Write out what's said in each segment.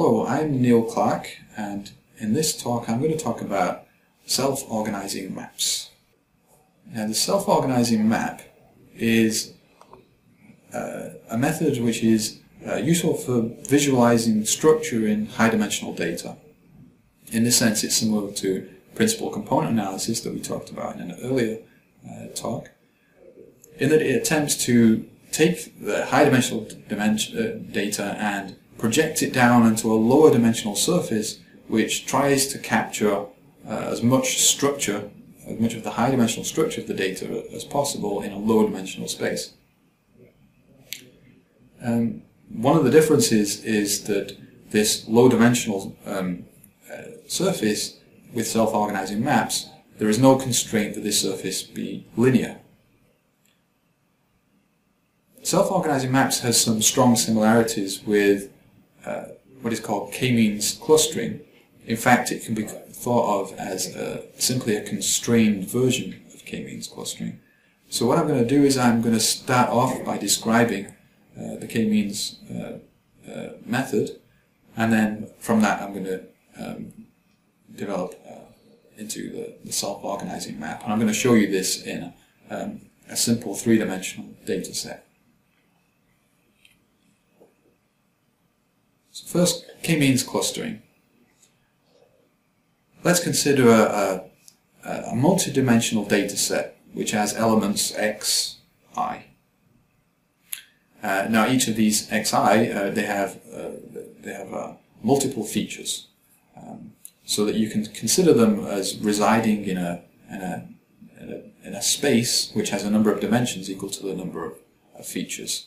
Hello, I'm Neil Clark, and in this talk I'm going to talk about self-organizing maps. Now, the self-organizing map is uh, a method which is uh, useful for visualizing structure in high-dimensional data. In this sense, it's similar to principal component analysis that we talked about in an earlier uh, talk, in that it attempts to take the high-dimensional dimension, uh, data and project it down into a lower dimensional surface which tries to capture uh, as much structure, as much of the high dimensional structure of the data as possible in a low dimensional space. Um, one of the differences is that this low dimensional um, uh, surface with self-organizing maps, there is no constraint that this surface be linear. Self-organizing maps has some strong similarities with uh, what is called k-means clustering. In fact, it can be thought of as a, simply a constrained version of k-means clustering. So what I'm going to do is I'm going to start off by describing uh, the k-means uh, uh, method, and then from that I'm going to um, develop uh, into the, the self-organizing map. And I'm going to show you this in um, a simple three-dimensional data set. So first, k-means clustering. Let's consider a, a, a multi-dimensional data set which has elements x, i. Uh, now each of these xi, uh, they have, uh, they have uh, multiple features. Um, so that you can consider them as residing in a, in a, in a, in a space which has a number of dimensions equal to the number of, of features.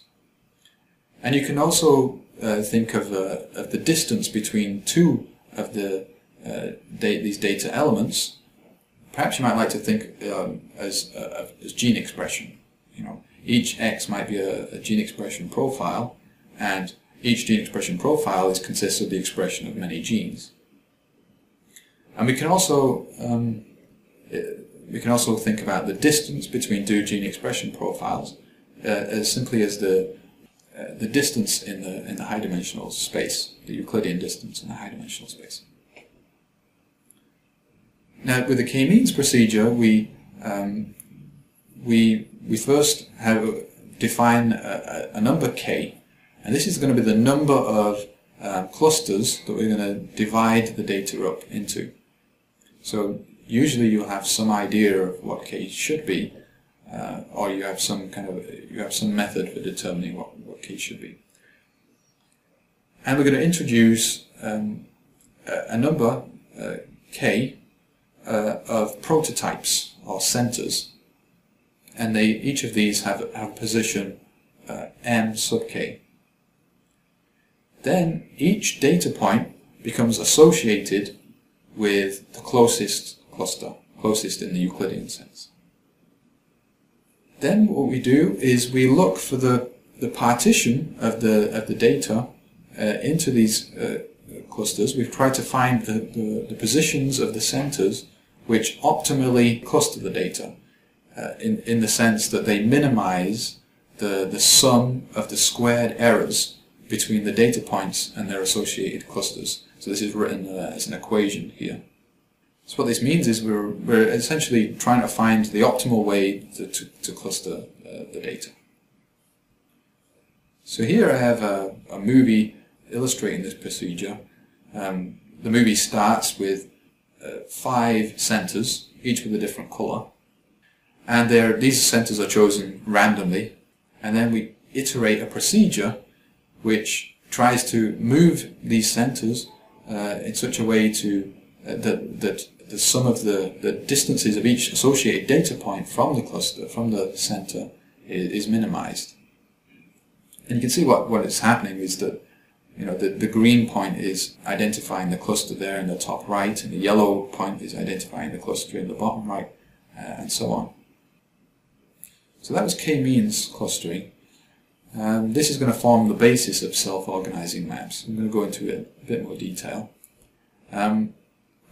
And you can also uh, think of, uh, of the distance between two of the uh, da these data elements. Perhaps you might like to think um, as, uh, as gene expression. You know, each X might be a, a, gene expression profile, and each gene expression profile is consists of the expression of many genes. And we can also um, uh, we can also think about the distance between two gene expression profiles uh, as simply as the uh, the distance in the in the high dimensional space, the Euclidean distance in the high dimensional space. Now, with the k-means procedure, we um, we we first have define a, a, number k, and this is going to be the number of uh, clusters that we're going to divide the data up into. So usually you'll have some idea of what k should be, uh, or you have some kind of you have some method for determining what, what should be. And we're going to introduce um, a, a, number uh, k uh, of prototypes or centers, and they each of these have have position uh, m sub k. Then each data point becomes associated with the closest cluster, closest in the Euclidean sense. Then what we do is we look for the, the partition of the, of the data uh, into these uh, clusters. We've tried to find the, the, the, positions of the centers which optimally cluster the data uh, in, in the sense that they minimize the, the sum of the squared errors between the data points and their associated clusters. So this is written uh, as an equation here. So what this means is we're, we're essentially trying to find the optimal way to, to, to cluster uh, the data. So here I have a, a movie illustrating this procedure. Um, the movie starts with uh, five centers, each with a different color. And these centers are chosen randomly. And then we iterate a procedure which tries to move these centers uh, in such a way to uh, that, that the sum of the, the distances of each associated data point from the cluster, from the center, is, is minimized. And you can see what, what is happening is that you know, the, the green point is identifying the cluster there in the top right, and the yellow point is identifying the cluster in the bottom right, uh, and so on. So that was k-means clustering. Um, this is going to form the basis of self-organizing maps. I'm going to go into it a bit more detail. Um,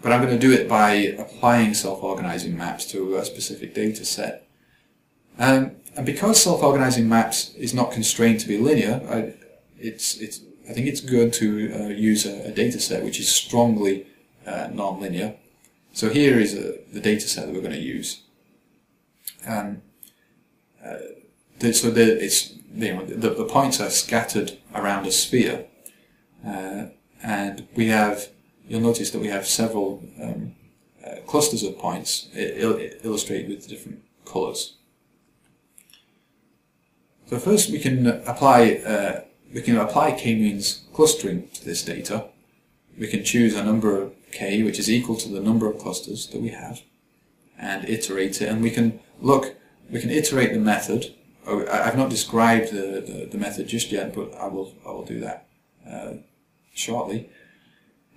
but I'm going to do it by applying self-organizing maps to a specific data set. Um, and because self-organizing maps is not constrained to be linear, I, it's, it's I think it's good to uh, use a, a data set which is strongly uh, nonlinear. So here is a, the data set that we're going to use. Um, uh, the, so the, it's, you know, the, the points are scattered around a sphere. Uh, and we have, you'll notice that we have several um, uh, clusters of points il illustrated with different colours. So first we can apply uh, we can apply k-means clustering to this data. We can choose a number of k which is equal to the number of clusters that we have and iterate it. And we can look we can iterate the method. Oh, I've not described the, the, the method just yet but I will I will do that uh, shortly.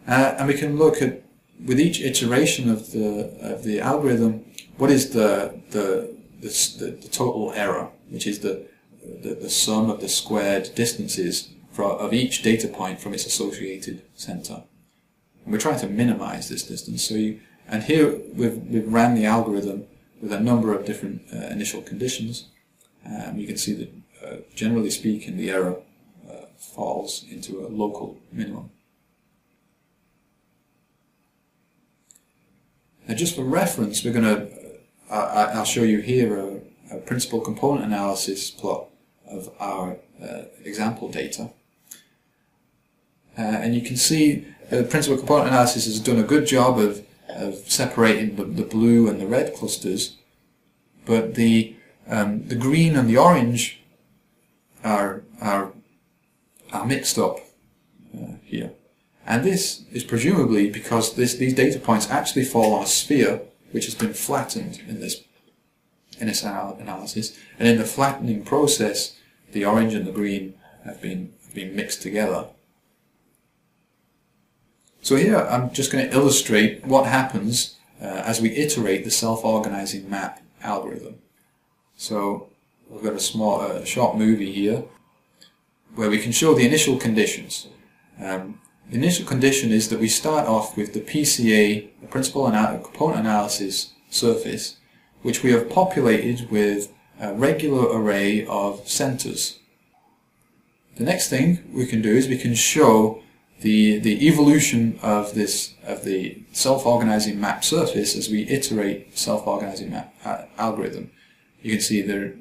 Uh, and we can look at with each iteration of the of the algorithm what is the the the, the total error which is the, the the sum of the squared distances for, of each data point from its associated center and we're trying to minimize this distance. So you, and here we've, we've ran the algorithm with a number of different uh, initial conditions. Um, you can see that, uh, generally speaking, the error uh, falls into a local minimum. Now, just for reference, we're going to, uh, I'll show you here a, a, principal component analysis plot of our uh, example data. Uh, and you can see uh, principal component analysis has done a good job of, of separating the, the blue and the red clusters, but the um, the green and the orange are are are mixed up uh, here, and this is presumably because this these data points actually fall on a sphere which has been flattened in this in this analysis, and in the flattening process, the orange and the green have been have been mixed together. So here I'm just going to illustrate what happens uh, as we iterate the self-organizing map algorithm. So we've got a small, uh, short movie here where we can show the initial conditions. Um, the initial condition is that we start off with the PCA, the principal component analysis surface, which we have populated with a regular array of centers. The next thing we can do is we can show the, the evolution of this of the self-organizing map surface as we iterate self-organizing map uh, algorithm. You can see there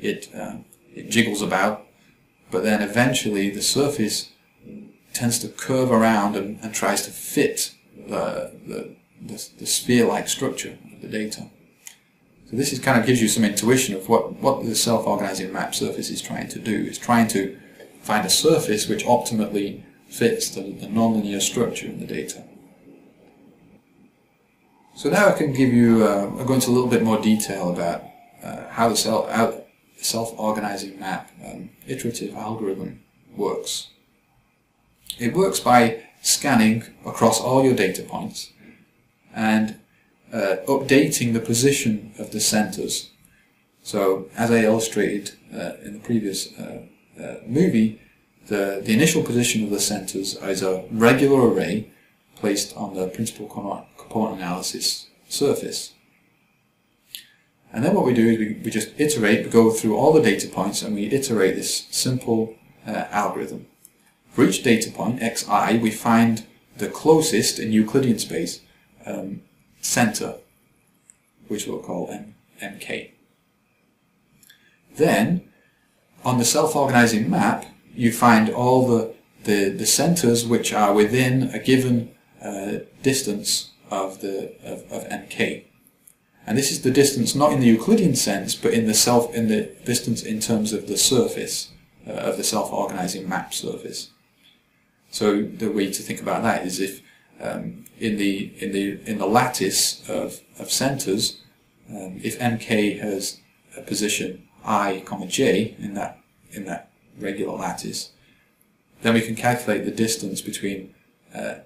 it uh, it jiggles about, but then eventually the surface tends to curve around and, and tries to fit the, the, the, the sphere-like structure of the data. So this is kind of gives you some intuition of what, what the self-organizing map surface is trying to do. It's trying to find a surface which optimally fits the, the nonlinear structure in the data. So now I can give you, uh, I'll go into a little bit more detail about uh, how the self self organizing map um, iterative algorithm works. It works by scanning across all your data points and uh, updating the position of the centers. So as I illustrated uh, in the previous uh, uh, movie, the, the initial position of the centers is a regular array placed on the principal component analysis surface. And then what we do is we, we just iterate, we go through all the data points and we iterate this simple uh, algorithm. For each data point, xi, we find the closest in Euclidean space um, center, which we'll call M, mk. Then, on the self-organizing map, you find all the, the, the centers which are within a given uh, distance of the of, of mk. And this is the distance not in the Euclidean sense, but in the self in the distance in terms of the surface uh, of the self-organizing map surface. So the way to think about that is if um, in the in the in the lattice of, of centers, um, if mk has a position i comma j in that in that regular lattice. Then we can calculate the distance between uh,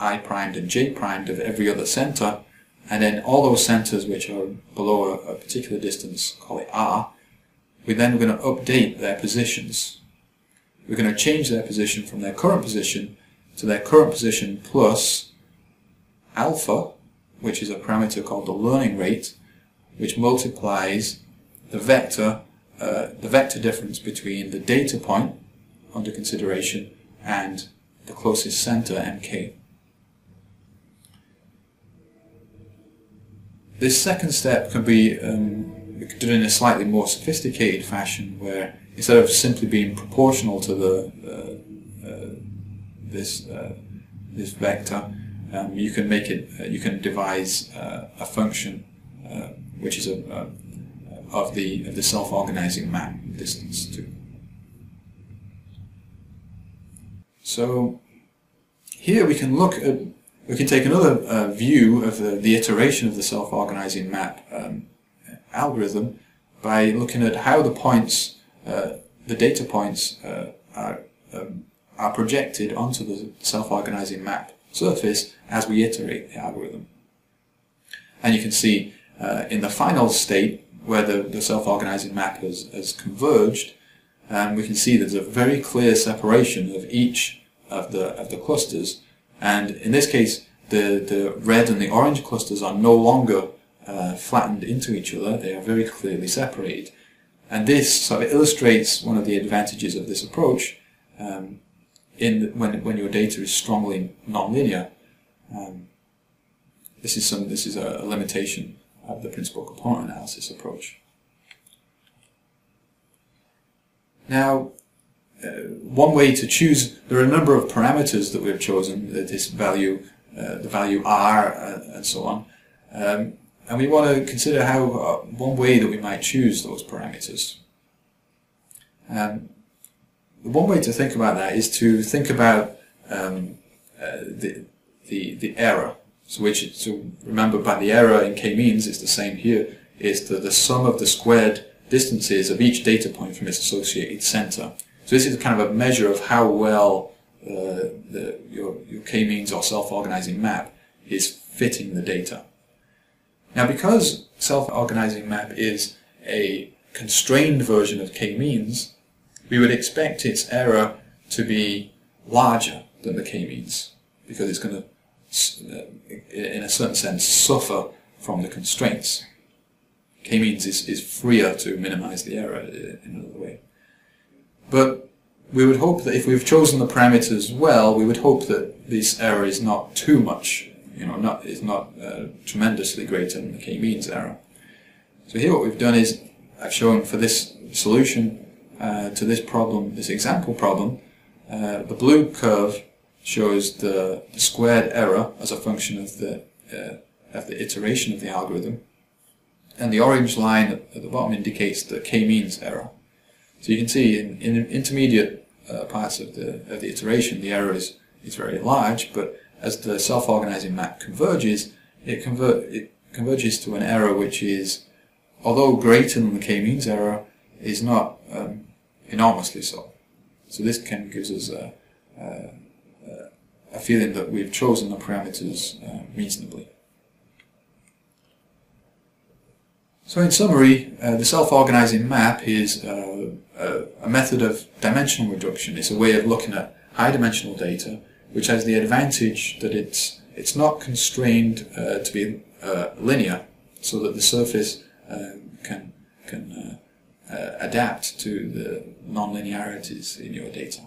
i primed and j primed of every other center, and then all those centers which are below a, a particular distance, call it r, we're then going to update their positions. We're going to change their position from their current position to their current position plus alpha, which is a parameter called the learning rate, which multiplies the vector uh, the vector difference between the data point under consideration and the closest center mk. This second step can be um, done in a slightly more sophisticated fashion where instead of simply being proportional to the uh, this uh, this vector, um, you can make it. Uh, you can devise uh, a function which is a, a, of the of the self-organizing map distance too. So here we can look at we can take another uh, view of the, the, iteration of the self-organizing map um, algorithm by looking at how the points, uh, the data points, uh, are, um, are projected onto the self-organizing map surface as we iterate the algorithm. And you can see uh, in the final state where the, the self-organizing map has, has converged, um, we can see there's a very clear separation of each of the, of the clusters and in this case, the, the red and the orange clusters are no longer uh, flattened into each other, they are very clearly separated. And this sort of illustrates one of the advantages of this approach um, in the, when, when your data is strongly nonlinear. Um, this is some this is a, a limitation of the principal component analysis approach. Now, uh, one way to choose, there are a number of parameters that we've chosen, this value, uh, the value r, uh, and so on. Um, and we want to consider how uh, one way that we might choose those parameters. Um, one way to think about that is to think about um, uh, the, the, the error. So, which, so remember, by the error in k-means, it's the same here, is the, the sum of the squared distances of each data point from its associated center. So this is kind of a measure of how well uh, the, your, your k-means or self-organizing map is fitting the data. Now because self-organizing map is a constrained version of k-means, we would expect its error to be larger than the k-means because it's going to, uh, in a certain sense, suffer from the constraints. K-means is, is freer to minimize the error in another way. But we would hope that if we've chosen the parameters well, we would hope that this error is not too much, you know, not is not uh, tremendously greater than the k-means error. So here what we've done is I've shown for this solution uh, to this problem, this example problem, uh, the blue curve shows the, the, squared error as a function of the uh, of the iteration of the algorithm, and the orange line at, the bottom indicates the k-means error. So you can see in, in intermediate uh, parts of the, of the iteration, the error is, is very large, but as the self-organizing map converges, it, convert, it converges to an error which is, although greater than the k-means error, is not um, enormously so. So this can gives us a, a, a, feeling that we've chosen the parameters uh, reasonably. So in summary, uh, the self-organizing map is uh, a, a, method of dimensional reduction. It's a way of looking at high-dimensional data, which has the advantage that it's it's not constrained uh, to be uh, linear, so that the surface uh, can can uh, adapt to the non-linearities in your data.